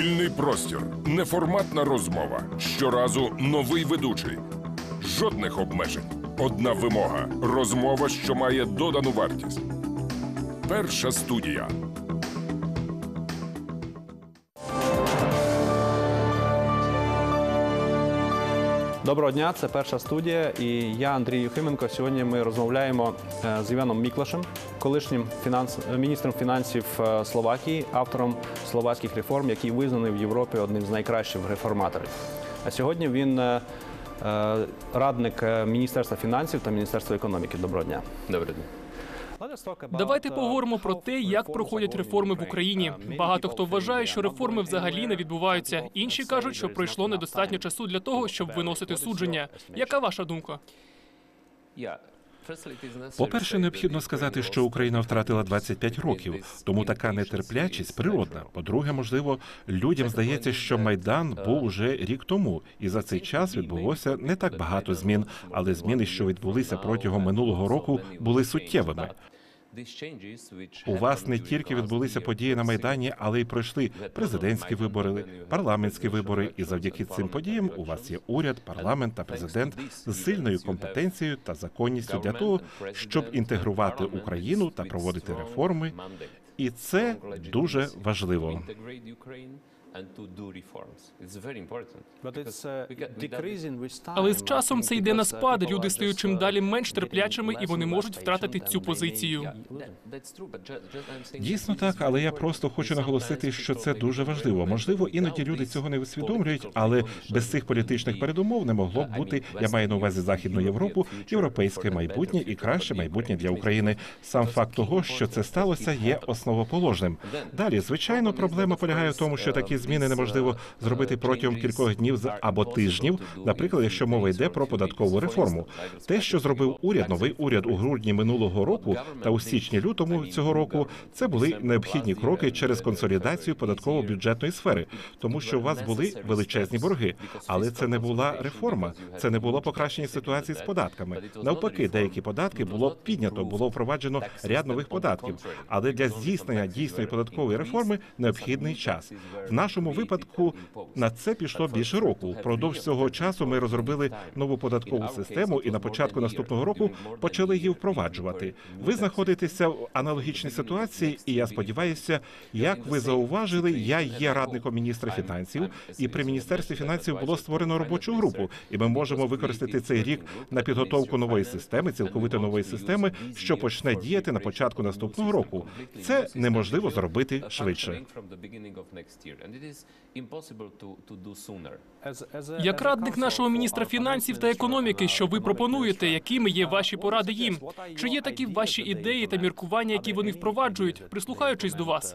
Вільний простір, неформатна розмова. Щоразу новий ведучий. Жодних обмежень. Одна вимога. Розмова, що має додану вартість. Перша студія. Доброго дня, це перша студія, і я Андрій Юхименко. Сьогодні ми розмовляємо е, з Іваном Міклашем, колишнім фінанс... міністром фінансів е, Словакії, автором словацьких реформ, який визнаний в Європі одним з найкращих реформаторів. А сьогодні він е, радник Міністерства фінансів та Міністерства економіки. Доброго дня. Доброго день. Давайте поговоримо про те, як проходять реформи в Україні. Багато хто вважає, що реформи взагалі не відбуваються. Інші кажуть, що пройшло недостатньо часу для того, щоб виносити судження. Яка ваша думка? По-перше, необхідно сказати, що Україна втратила 25 років, тому така нетерплячість природна. По-друге, можливо, людям здається, що майдан був уже рік тому, і за цей час відбулося не так багато змін, але зміни, що відбулися протягом минулого року, були суттєвими. У вас не тільки відбулися події на майдані, але й пройшли президентські вибори, парламентські вибори. І завдяки цим подіям у вас є уряд, парламент та президент з сильною компетенцією та законністю для того, щоб інтегрувати Україну та проводити реформи. І це дуже важливо. Але з часом це йде на спад. Люди стають чим далі менш терплячими, і вони можуть втратити цю позицію. Дійсно так, але я просто хочу наголосити, що це дуже важливо. Можливо, іноді люди цього не усвідомлюють, але без цих політичних передумов не могло б бути. Я маю на увазі Західну Європу, європейське майбутнє і краще майбутнє для України. Сам факт того, що це сталося, є основоположним. Далі, звичайно, проблема полягає в тому, що такі зміни неможливо зробити протягом кількох днів або тижнів. Наприклад, якщо мова йде про податкову реформу, те, що зробив уряд, новий уряд у грудні минулого року та у січні лютому цього року, це були необхідні кроки через консолідацію податково-бюджетної сфери, тому що у вас були величезні борги. Але це не була реформа, це не було покращення ситуації з податками. Навпаки, деякі податки було піднято, було впроваджено ряд нових податків. Але для здійснення дійсної податкової реформи необхідний час. В нашому випадку на це пішло більше року. Впродовж цього часу ми розробили нову податкову систему і на початку наступного року почали її впроваджувати. Ви знаходитеся в аналогічній ситуації, і я сподіваюся, як ви зауважили, я є радником міністра фінансів, і при міністерстві фінансів було створено робочу групу, і ми можемо використати цей рік на підготовку нової системи, цілковито нової системи, що почне діяти на початку наступного року. Це неможливо зробити швидше. Як радник нашого міністра фінансів та економіки, що ви пропонуєте, якими є ваші поради їм? Чи є такі ваші ідеї та міркування, які вони впроваджують, прислухаючись до вас?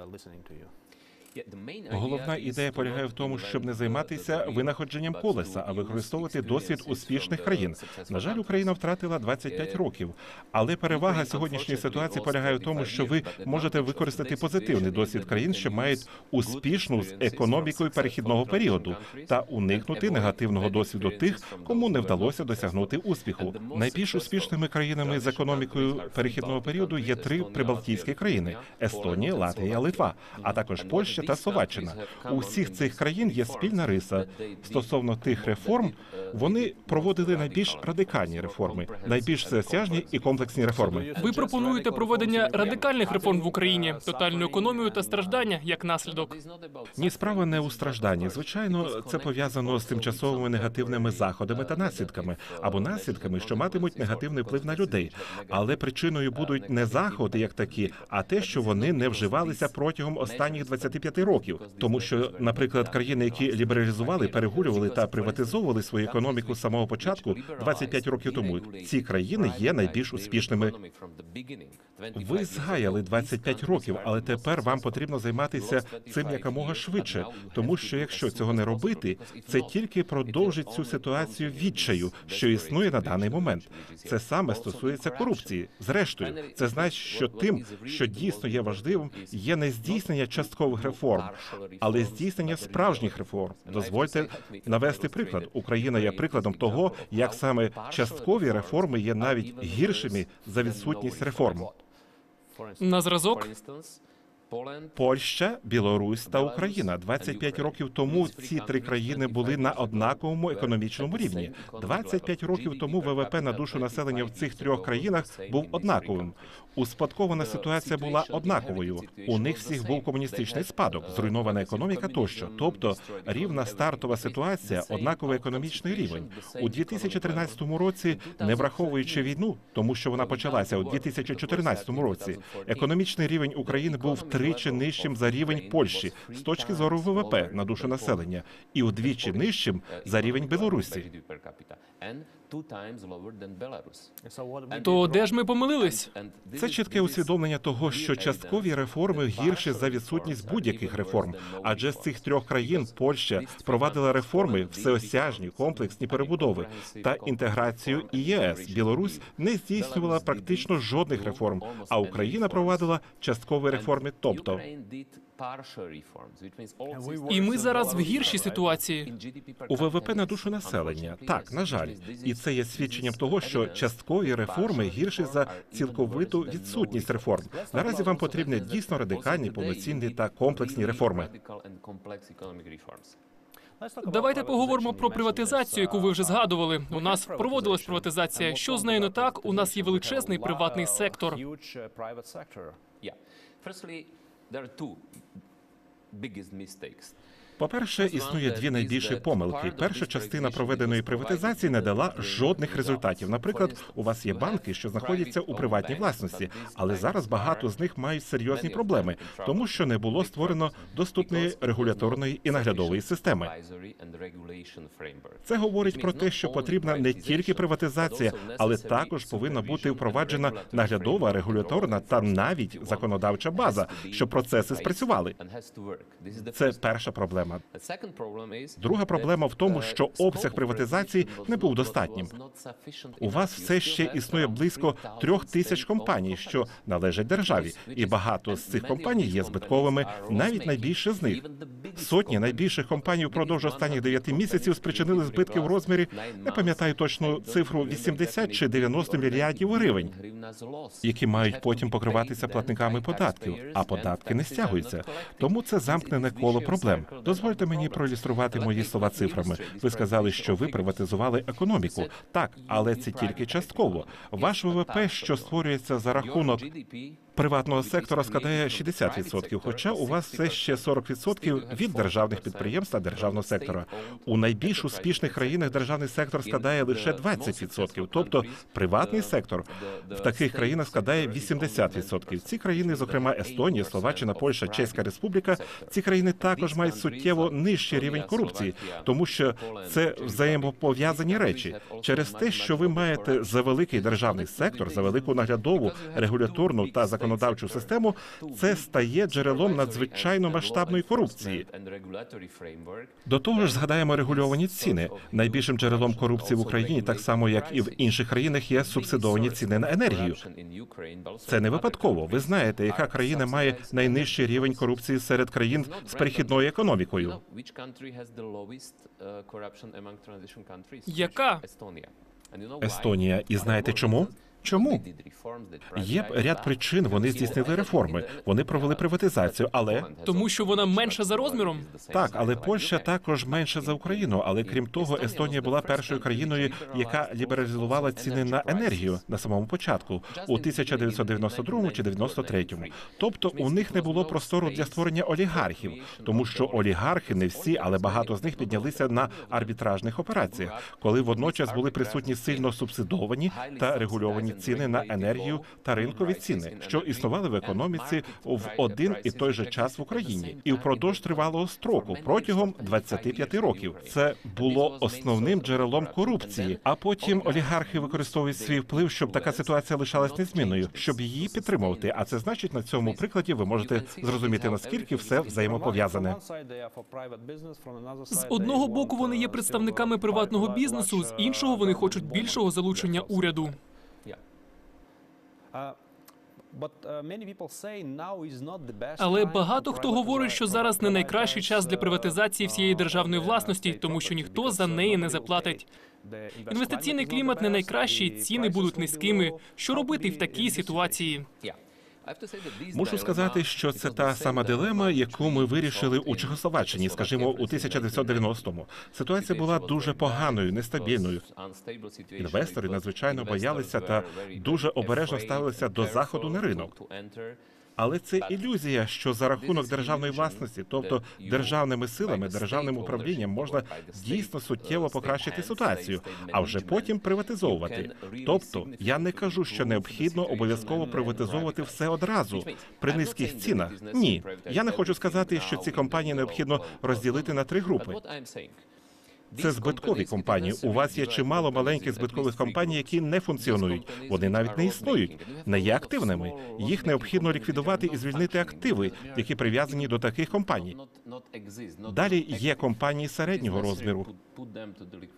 Головна ідея полягає в тому, щоб не займатися винаходженням колеса, а використовувати досвід успішних країн. На жаль, Україна втратила 25 років, але перевага сьогоднішньої ситуації полягає в тому, що ви можете використати позитивний досвід країн, що мають успішну з економікою перехідного періоду, та уникнути негативного досвіду тих, кому не вдалося досягнути успіху. Найбільш успішними країнами з економікою перехідного періоду є три прибалтійські країни: Естонія, Латвія, Литва, а також Польща та Словаччина. У всіх цих країн є спільна риса стосовно тих реформ. Вони проводили найбільш радикальні реформи, найбільш всеосяжні і комплексні реформи. Ви пропонуєте проведення радикальних реформ в Україні, тотальну економію та страждання як наслідок. Ні, справа не у стражданні. Звичайно, це пов'язано з тимчасовими негативними заходами та наслідками або наслідками, що матимуть негативний вплив на людей. Але причиною будуть не заходи як такі, а те, що вони не вживалися протягом останніх 25 років. Тому що, наприклад, країни, які лібералізували, перегулювали та приватизовували свою економіку з самого початку 25 років тому, ці країни є найбільш успішними. Ви згаяли 25 років, але тепер вам потрібно займатися цим якомога швидше, тому що якщо цього не робити, це тільки продовжить цю ситуацію відчаю, що існує на даний момент. Це саме стосується корупції. Зрештою, це значить, що тим, що дійсно є важливим, є не здійснення часткових реформ, але здійснення справжніх реформ. Дозвольте навести приклад. Україна є прикладом того, як саме часткові реформи є навіть гіршими за відсутність реформ. На зразок Польща, Білорусь та Україна. 25 років тому ці три країни були на однаковому економічному рівні. 25 років тому ВВП на душу населення в цих трьох країнах був однаковим. Успадкована ситуація була однаковою. У них всіх був комуністичний спадок, зруйнована економіка тощо. Тобто рівна стартова ситуація, однаковий економічний рівень. У 2013 році, не враховуючи війну, тому що вона почалася у 2014 році. Економічний рівень України був тричі нижчим за рівень Польщі з точки зору ВВП на душу населення, і удвічі нижчим за рівень Білорусі. То де ж ми помилились? Це чітке усвідомлення того, що часткові реформи гірші за відсутність будь-яких реформ. Адже з цих трьох країн Польща провадила реформи всеосяжні, комплексні перебудови та інтеграцію і ЄС. Білорусь не здійснювала практично жодних реформ, а Україна провадила часткові реформи. Тобто І ми зараз в гіршій ситуації. у ВВП на душу населення. Так, на жаль, і це є свідченням того, що часткові реформи гірші за цілковиту відсутність реформ. Наразі вам потрібні дійсно радикальні, повноцінні та комплексні реформи. Давайте поговоримо про приватизацію, яку ви вже згадували. У нас проводилась приватизація. Що з нею не так? У нас є величезний приватний сектор. there are two biggest mistakes. По-перше, існує дві найбільші помилки. Перша частина проведеної приватизації не дала жодних результатів. Наприклад, у вас є банки, що знаходяться у приватній власності, але зараз багато з них мають серйозні проблеми, тому що не було створено доступної регуляторної і наглядової системи. Це говорить про те, що потрібна не тільки приватизація, але також повинна бути впроваджена наглядова, регуляторна та навіть законодавча база, щоб процеси спрацювали. Це перша проблема. Друга проблема в тому, що обсяг приватизації не був достатнім. У вас все ще існує близько трьох тисяч компаній, що належать державі, і багато з цих компаній є збитковими, навіть найбільше з них. Сотні найбільших компаній впродовж останніх дев'яти місяців спричинили збитки в розмірі, не пам'ятаю точну цифру 80 чи 90 мільярдів гривень, які мають потім покриватися платниками податків, а податки не стягуються. Тому це замкнене коло проблем. Дозвольте мені проілюструвати мої слова цифрами. Ви сказали, що ви приватизували економіку. Так, але це тільки частково. Ваш ВВП, що створюється за рахунок приватного сектора, складає 60%, хоча у вас все ще 40% від державних підприємств та державного сектора. У найбільш успішних країнах державний сектор складає лише 20%, тобто приватний сектор в таких країнах складає 80%. Ці країни, зокрема Естонія, Словаччина, Польща, Чеська Республіка, ці країни також мають суттєво нижчий рівень корупції, тому що це взаємопов'язані речі через те, що ви маєте за великий державний сектор, за велику наглядову, регуляторну та законодавчу систему. Це стає джерелом надзвичайно масштабної корупції. До того ж, згадаємо регульовані ціни. Найбільшим джерелом корупції в Україні, так само як і в інших країнах, є субсидовані ціни на енергію. Це не випадково. Ви знаєте, яка країна має найнижчий рівень корупції серед країн з перехідною економікою. Яка? Естонія. І знаєте чому? Чому? Є ряд причин. Вони здійснили реформи. Вони провели приватизацію, але Тому що вона менша за розміром. так, але Польща також менше за Україну. Але крім того, Естонія була першою країною, яка лібералізувала ціни на енергію на самому початку у 1992 чи 93-му. Тобто у них не було простору для створення олігархів, тому що олігархи не всі, але багато з них піднялися на арбітражних операціях, коли водночас були присутні сильно субсидовані та регульовані ціни на енергію та ринкові ціни, що існували в економіці в один і той же час в Україні, і впродовж тривалого строку протягом 25 років. Це було основним джерелом корупції. А потім олігархи використовують свій вплив, щоб така ситуація лишалась незмінною, щоб її підтримувати. А це значить, на цьому прикладі ви можете зрозуміти наскільки все взаємопов'язане. З одного боку вони є представниками приватного бізнесу, з іншого вони хочуть більшого залучення уряду. Але багато хто говорить, що зараз не найкращий час для приватизації всієї державної власності, тому що ніхто за неї не заплатить. Інвестиційний клімат не найкращий, ціни будуть низькими. Що робити в такій ситуації? Мушу сказати, що це та сама дилема, яку ми вирішили у Чехословаччині, скажімо, у 1990-му. Ситуація була дуже поганою, нестабільною. Інвестори надзвичайно боялися та дуже обережно ставилися до заходу на ринок. Але це ілюзія, що за рахунок державної власності, тобто державними силами, державним управлінням, можна дійсно суттєво покращити ситуацію, а вже потім приватизовувати. Тобто, я не кажу, що необхідно обов'язково приватизовувати все одразу при низьких цінах. Ні, я не хочу сказати, що ці компанії необхідно розділити на три групи. Це збиткові компанії. У вас є чимало маленьких збиткових компаній, які не функціонують. Вони навіть не існують, не є активними. Їх необхідно ліквідувати і звільнити активи, які прив'язані до таких компаній. Далі є компанії середнього розміру,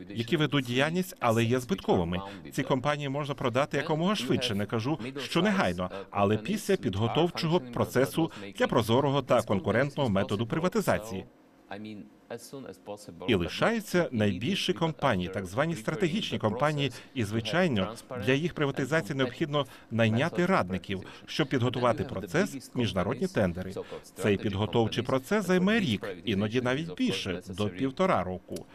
які ведуть діяльність, але є збитковими. Ці компанії можна продати якомога швидше. Не кажу, що негайно, але після підготовчого процесу для прозорого та конкурентного методу приватизації. І лишаються найбільші компанії, так звані стратегічні компанії. І звичайно, для їх приватизації необхідно найняти радників, щоб підготувати процес міжнародні тендери. Цей підготовчий процес займе рік, іноді навіть більше до півтора року.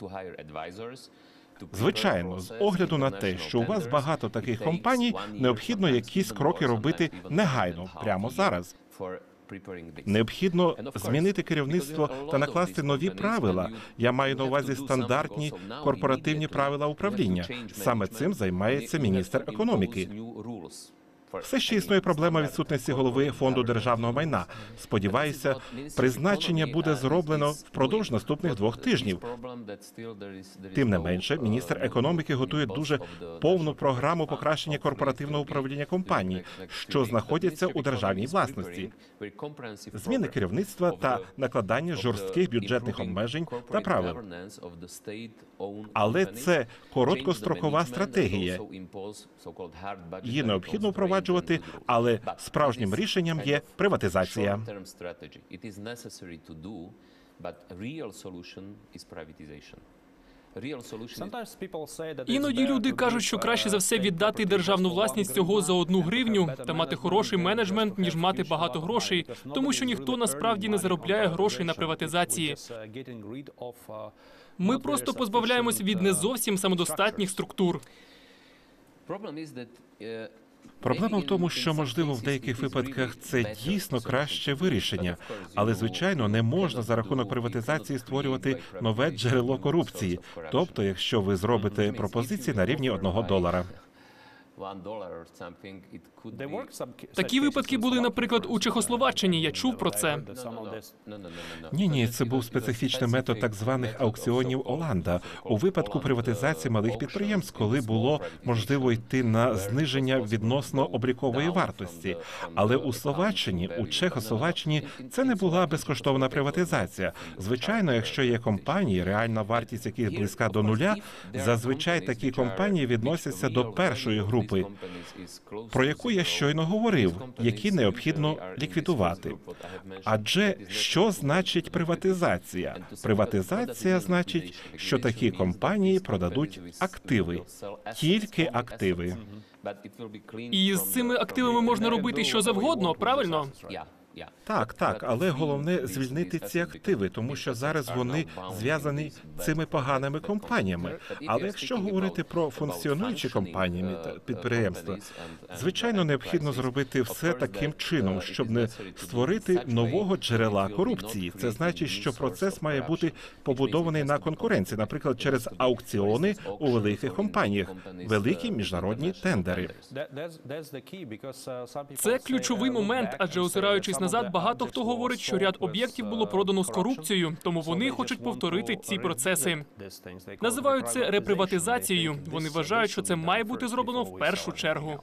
Звичайно, з огляду на те, що у вас багато таких компаній, необхідно якісь кроки робити негайно, прямо зараз. Необхідно змінити керівництво та накласти нові правила. Я маю на увазі стандартні корпоративні правила управління. Саме цим займається міністр економіки. Все ще існує проблема відсутності голови фонду державного майна. Сподіваюся, призначення буде зроблено впродовж наступних двох тижнів. Тим не менше, міністр економіки готує дуже повну програму покращення корпоративного управління компаній, що знаходяться у державній власності. Зміни керівництва та накладання жорстких бюджетних обмежень та правил. Але це короткострокова стратегія. Її необхідно впроваджувати, але справжнім рішенням є приватизація. Іноді люди кажуть, що краще за все віддати державну власність цього за одну гривню та мати хороший менеджмент, ніж мати багато грошей, тому що ніхто насправді не заробляє грошей на приватизації. Ми просто позбавляємось від не зовсім самодостатніх структур. Проблема в тому, що можливо в деяких випадках це дійсно краще вирішення, але звичайно не можна за рахунок приватизації створювати нове джерело корупції. Тобто, якщо ви зробите пропозиції на рівні одного долара. Такі випадки були, наприклад, у Чехословаччині. Я чув про це. Ні, ні, це був специфічний метод так званих аукціонів Оланда. у випадку приватизації малих підприємств, коли було можливо йти на зниження відносно облікової вартості. Але у Словаччині, у Чехословаччині, це не була безкоштовна приватизація. Звичайно, якщо є компанії, реальна вартість яких близька до нуля, зазвичай такі компанії відносяться до першої групи, про яку я щойно говорив, які необхідно ліквідувати. Адже що значить приватизація? Приватизація значить, що такі компанії продадуть активи, тільки активи. І з цими активами можна робити що завгодно, правильно? Так, так, але головне звільнити ці активи, тому що зараз вони зв'язані цими поганими компаніями. Але якщо говорити про функціонуючі компанії та підприємства, звичайно, необхідно зробити все таким чином, щоб не створити нового джерела корупції. Це значить, що процес має бути побудований на конкуренції, наприклад, через аукціони у великих компаніях, великі міжнародні тендери. Це ключовий момент, адже озираючись назад, багато хто говорить, що ряд об'єктів було продано з корупцією, тому вони хочуть повторити ці процеси. Називають це реприватизацією. Вони вважають, що це має бути зроблено в першу чергу.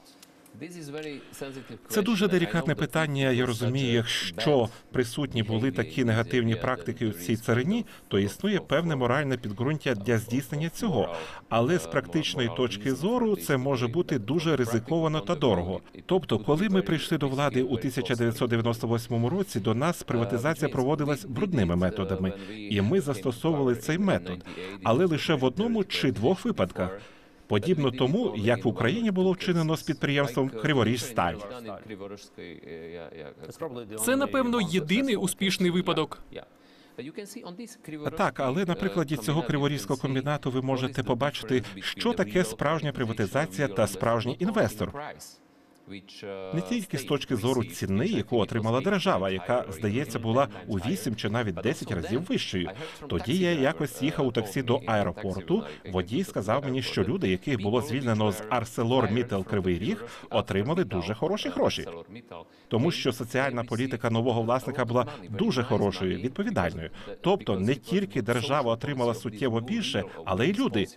Це дуже делікатне питання. Я розумію, якщо присутні були такі негативні практики у цій царині, то існує певне моральне підґрунтя для здійснення цього. Але з практичної точки зору це може бути дуже ризиковано та дорого. Тобто, коли ми прийшли до влади у 1998 році, до нас приватизація проводилась брудними методами, і ми застосовували цей метод, але лише в одному чи двох випадках. Подібно тому, як в Україні було вчинено з підприємством Криворіжсталь. Це напевно єдиний успішний випадок. Так, але на прикладі цього криворізького комбінату ви можете побачити, що таке справжня приватизація та справжній інвестор. Не тільки з точки зору ціни, яку отримала держава, яка здається була у 8 чи навіть 10 разів вищою. Тоді я якось їхав у таксі до аеропорту. Водій сказав мені, що люди, яких було звільнено з Арселор Мітел Кривий Ріг, отримали дуже хороші гроші. Тому що соціальна політика нового власника була дуже хорошою, відповідальною. Тобто не тільки держава отримала суттєво більше, але й люди.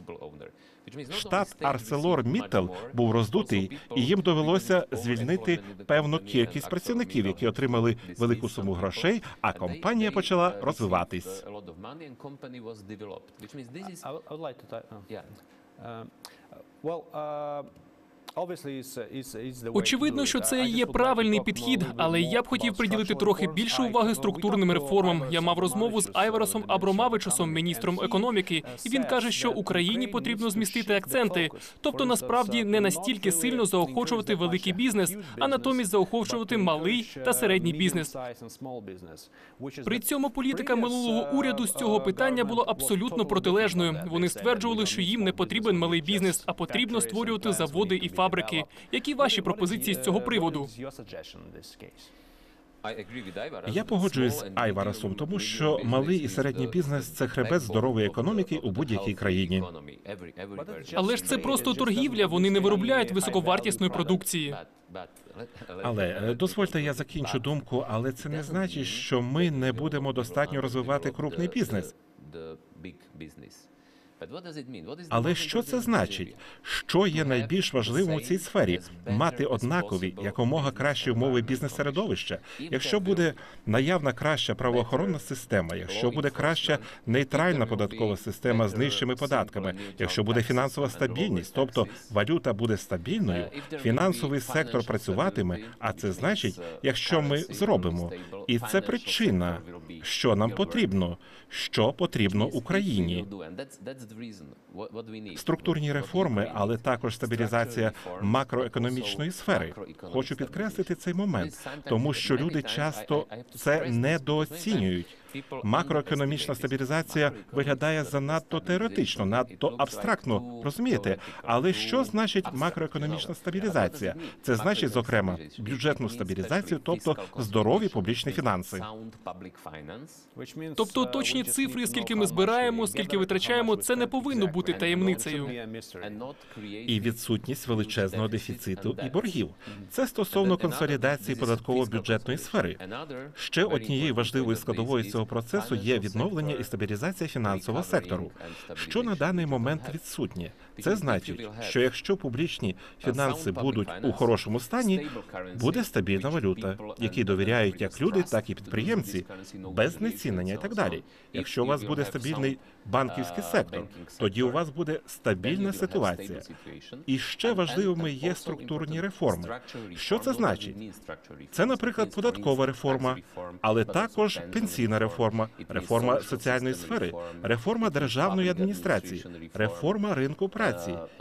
Штат Арселор Міттел був роздутий, і їм довелося звільнити певну кількість працівників, які отримали велику суму грошей, а компанія почала розвиватись. To ta- uh, uh, well, uh, uh, Очевидно, що це є правильний підхід, але я б хотів приділити трохи більше уваги структурним реформам. Я мав розмову з of Абромавичусом, міністром економіки, і він каже, що Україні потрібно змістити акценти, тобто насправді не настільки сильно заохочувати великий бізнес, а натомість заохочувати малий та uh, середній бізнес. При цьому політика минулого uh, уряду з цього uh, питання була абсолютно протилежною. Вони стверджували, що їм не потрібен малий бізнес, а потрібно створювати заводи і be фабрики. Які ваші пропозиції з цього приводу? Я погоджуюсь з Айварасом, тому що малий і середній бізнес це хребет здорової економіки у будь-якій країні. Але ж це просто торгівля, вони не виробляють високовартісної продукції. Але е, дозвольте, я закінчу думку, але це не значить, що ми не будемо достатньо розвивати крупний бізнес. Але що це значить? Що є найбільш важливим у цій сфері? Мати однакові якомога кращі умови бізнес-середовища. Якщо буде наявна краща правоохоронна система, якщо буде краща нейтральна податкова система з нижчими податками, якщо буде фінансова стабільність, тобто валюта буде стабільною, фінансовий сектор працюватиме. А це значить, якщо ми зробимо, і це причина, що нам потрібно, що потрібно Україні. Структурні реформи, але також стабілізація макроекономічної сфери. Хочу підкреслити цей момент, тому що люди часто це недооцінюють. Макроекономічна стабілізація виглядає занадто теоретично, надто абстрактно, розумієте? Але що значить макроекономічна стабілізація? Це значить, зокрема, бюджетну стабілізацію, тобто здорові публічні фінанси. Тобто uh, точні цифри, скільки ми збираємо, скільки витрачаємо, це не повинно бути таємницею. І відсутність величезного дефіциту і боргів. Це стосовно консолідації податково-бюджетної сфери. Ще однією важливою складовою цього процесу є відновлення і стабілізація фінансового сектору, що на даний момент відсутнє. Це значить, що якщо публічні фінанси будуть у хорошому стані, буде стабільна валюта, якій довіряють як люди, так і підприємці, без знецінення і так далі. Якщо у вас буде стабільний банківський сектор, тоді у вас буде стабільна ситуація. І ще важливими є структурні реформи. Що це значить? Це, наприклад, податкова реформа, але також пенсійна реформа, реформа соціальної сфери, реформа державної адміністрації, реформа ринку праці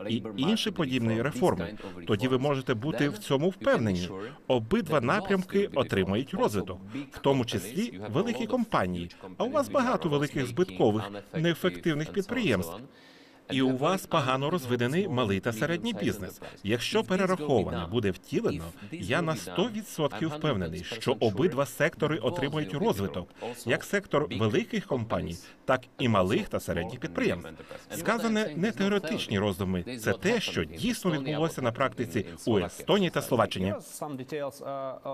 і інші подібні реформи. Тоді ви можете бути в цьому впевнені. Обидва напрямки отримають розвиток, в тому числі великі компанії. А у вас багато великих збиткових неефективних підприємств. І у вас погано розвинений малий та середній бізнес. Якщо перераховане буде втілено, я на 100% впевнений, що обидва сектори отримають розвиток, як сектор великих компаній, так і малих та середніх підприємств. Сказане не теоретичні роздуми, це те, що дійсно відбулося на практиці у Естонії та Словаччині.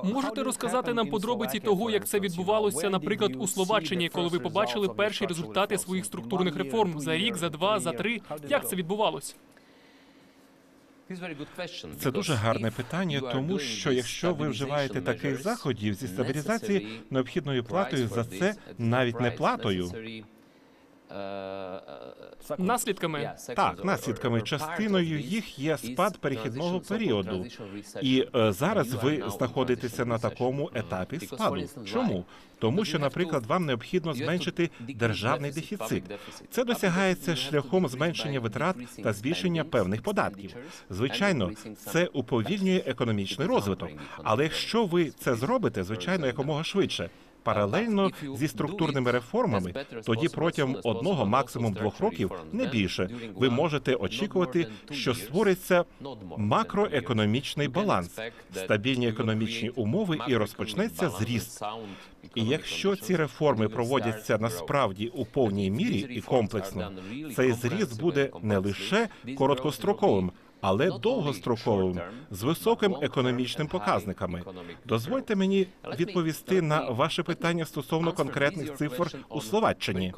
Можете розказати нам подробиці того, як це відбувалося, наприклад, у Словаччині, коли ви побачили перші результати своїх структурних реформ за рік, за два, за три. Як це відбувалося? Це дуже гарне питання, тому що якщо ви вживаєте таких заходів зі стабілізації, необхідною платою за це навіть не платою. Наслідками Так, наслідками частиною їх є спад перехідного періоду. І е, зараз ви знаходитеся на такому етапі спаду. Чому? Тому що, наприклад, вам необхідно зменшити державний дефіцит. Це досягається шляхом зменшення витрат та збільшення певних податків. Звичайно, це уповільнює економічний розвиток. Але якщо ви це зробите, звичайно, якомога швидше. Паралельно зі структурними реформами, тоді протягом одного, максимум двох років, не більше, ви можете очікувати, що створиться макроекономічний баланс, стабільні економічні умови і розпочнеться зріст. І якщо ці реформи проводяться насправді у повній мірі і комплексно, цей зріст буде не лише короткостроковим, але довгостроковим з високим економічним показниками. Дозвольте мені відповісти на ваше питання стосовно конкретних цифр у Словаччині.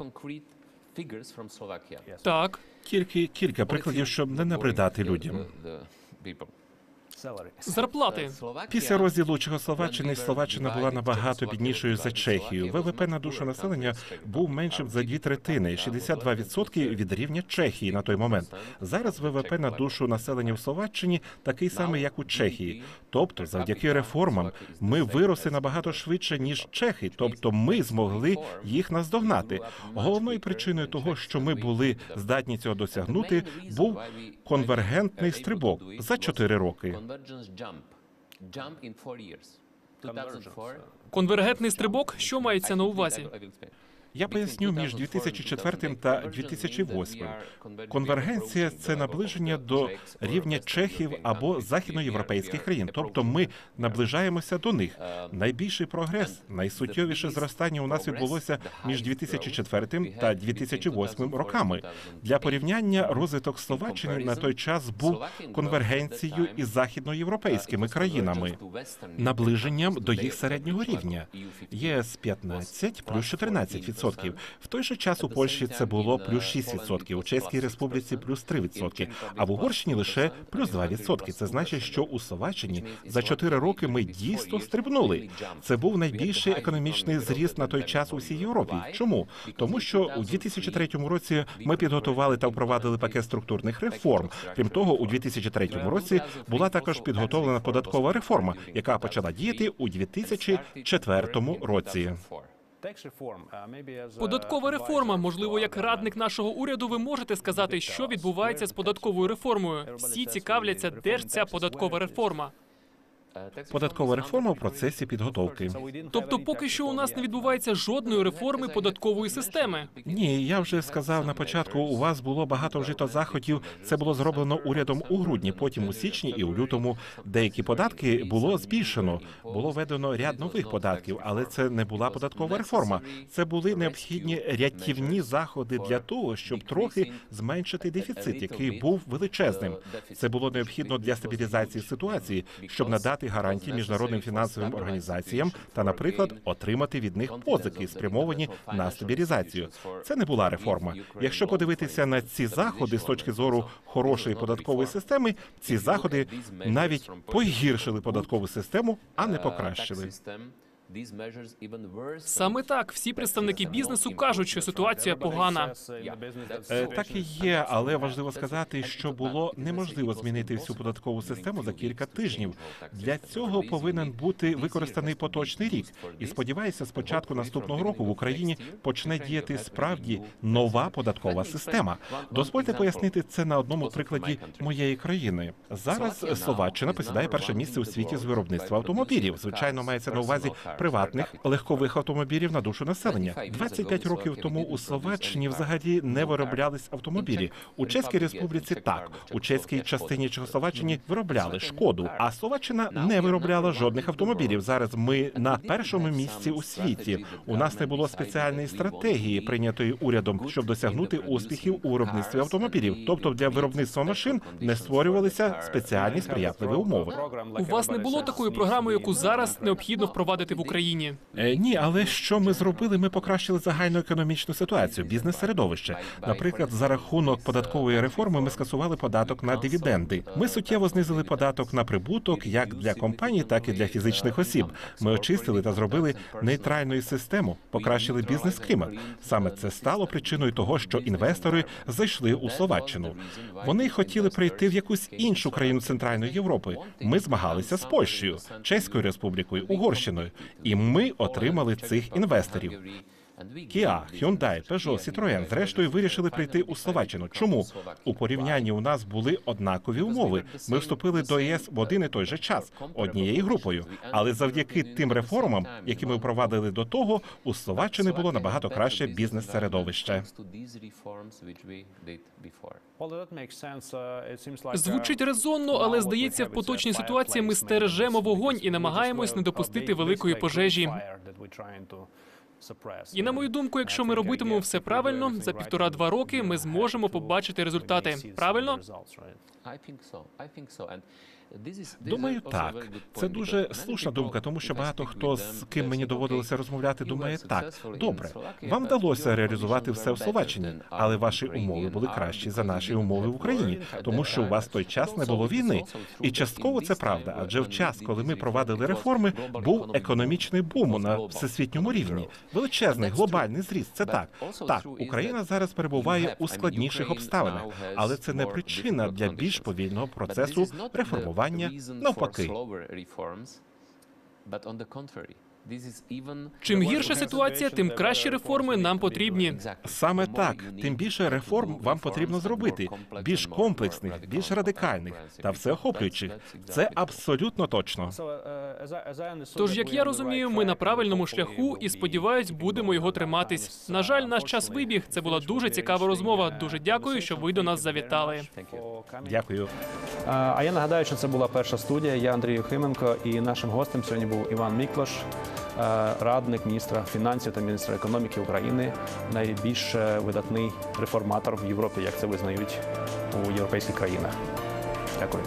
так. Тільки кілька прикладів, щоб не набридати людям. Зарплати Після розділу Чехословаччини Словаччина була набагато біднішою за Чехію. ВВП на душу населення був меншим за дві третини, 62% від рівня Чехії на той момент. Зараз ВВП на душу населення в Словаччині такий самий, як у Чехії. Тобто, завдяки реформам, ми виросли набагато швидше ніж чехи. Тобто, ми змогли їх наздогнати. Головною причиною того, що ми були здатні цього досягнути, був конвергентний стрибок за 4 роки. Конвергентний стрибок. Що мається на увазі? Я поясню між 2004 та 2008. Конвергенція це наближення до рівня чехів або західноєвропейських країн. Тобто ми наближаємося до них. Найбільший прогрес, найсуттєвіше зростання у нас відбулося між 2004 та 2008 роками. Для порівняння розвиток Словаччини на той час був конвергенцією із західноєвропейськими країнами, наближенням до їх середнього рівня. ЄС 15 плюс 14%. В той же час у Польщі це було плюс 6%, у Чеській Республіці плюс 3%, а в Угорщині лише плюс 2%. Це значить, що у Словаччині за 4 роки ми дійсно стрибнули. Це був найбільший економічний зріст на той час у всій Європі. Чому? Тому що у 2003 році ми підготували та впровадили пакет структурних реформ. Крім того, у 2003 році була також підготовлена податкова реформа, яка почала діяти у 2004 році. Податкова реформа. Можливо, як радник нашого уряду, ви можете сказати, що відбувається з податковою реформою. Всі цікавляться, де ж ця податкова реформа. Податкова реформа в процесі підготовки. Тобто, поки що у нас не відбувається жодної реформи податкової системи. Ні, я вже сказав на початку. У вас було багато вжито заходів. Це було зроблено урядом у грудні, потім у січні і у лютому. Деякі податки було збільшено. Було введено ряд нових податків, але це не була податкова реформа. Це були необхідні рятівні заходи для того, щоб трохи зменшити дефіцит, який був величезним. Це було необхідно для стабілізації ситуації, щоб надати гарантії міжнародним фінансовим організаціям та, наприклад, отримати від них позики, спрямовані на стабілізацію. Це не була реформа. Якщо подивитися на ці заходи з точки зору хорошої податкової системи, ці заходи навіть погіршили податкову систему, а не покращили. Саме так всі представники бізнесу кажуть, що ситуація погана. Е, Так і є, але важливо сказати, що було неможливо змінити всю податкову систему за кілька тижнів. Для цього повинен бути використаний поточний рік. І сподіваюся, з початку наступного року в Україні почне діяти справді нова податкова система. Дозвольте пояснити це на одному прикладі моєї країни. Зараз Словаччина посідає перше місце у світі з виробництва автомобілів. Звичайно, мається на увазі приватних легкових автомобілів на душу населення. 25 років тому у Словаччині взагалі не вироблялись автомобілі. У Чеській Республіці так у чеській частині Чехословаччини виробляли шкоду. А Словаччина не виробляла жодних автомобілів. Зараз ми на першому місці у світі. У нас не було спеціальної стратегії, прийнятої урядом, щоб досягнути успіхів у виробництві автомобілів. Тобто для виробництва машин не створювалися спеціальні сприятливі умови. У вас не було такої програми, яку зараз необхідно впровадити в Україні. Е, Ні, але що ми зробили? Ми покращили загальну економічну ситуацію, бізнес-середовище. Наприклад, за рахунок податкової реформи ми скасували податок на дивіденди. Ми суттєво знизили податок на прибуток як для компаній, так і для фізичних осіб. Ми очистили та зробили нейтральну систему, покращили бізнес-клімат. Саме це стало причиною того, що інвестори зайшли у Словаччину. Вони хотіли прийти в якусь іншу країну Центральної Європи. Ми змагалися з Польщею, Чеською Республікою, Угорщиною, і ми отримали цих інвесторів. Kia, Hyundai, Peugeot, Citroën зрештою вирішили прийти у Словаччину. Чому у порівнянні у нас були однакові умови? Ми вступили до ЄС в один і той же час однією групою. Але завдяки тим реформам, які ми впровадили до того, у Словаччини було набагато краще бізнес-середовище. Звучить резонно, але здається, в поточній ситуації ми стережемо вогонь і намагаємось не допустити великої пожежі. І на мою думку, якщо ми робитимемо все правильно, за півтора-два роки ми зможемо побачити результати. Правильно? Думаю, так. Це дуже слушна думка, тому що багато хто з ким мені доводилося розмовляти, думає так. Добре, вам вдалося реалізувати все в Словаччині, але ваші умови були кращі за наші умови в Україні, тому що у вас той час не було війни. І частково це правда, адже в час, коли ми провадили реформи, був економічний бум на всесвітньому рівні. Величезний глобальний зріст. Це так. Так, Україна зараз перебуває у складніших обставинах, але це не причина для більш повільного процесу реформування. Навпаки, Чим гірша ситуація, тим кращі реформи нам потрібні. Саме так, тим більше реформ вам потрібно зробити більш комплексних, більш радикальних та всеохоплюючих. Це абсолютно точно. Тож, як я розумію, ми на правильному шляху і сподіваюсь, будемо його триматись. На жаль, наш час вибіг. Це була дуже цікава розмова. Дуже дякую, що ви до нас завітали. Дякую. А а я нагадаю, що це була перша студія. Я Андрій Юхименко, і нашим гостем сьогодні був Іван Міклош, радник міністра фінансів та міністра економіки України, найбільш е, видатний реформатор в Європі, як це визнають у європейських країнах. Дякую.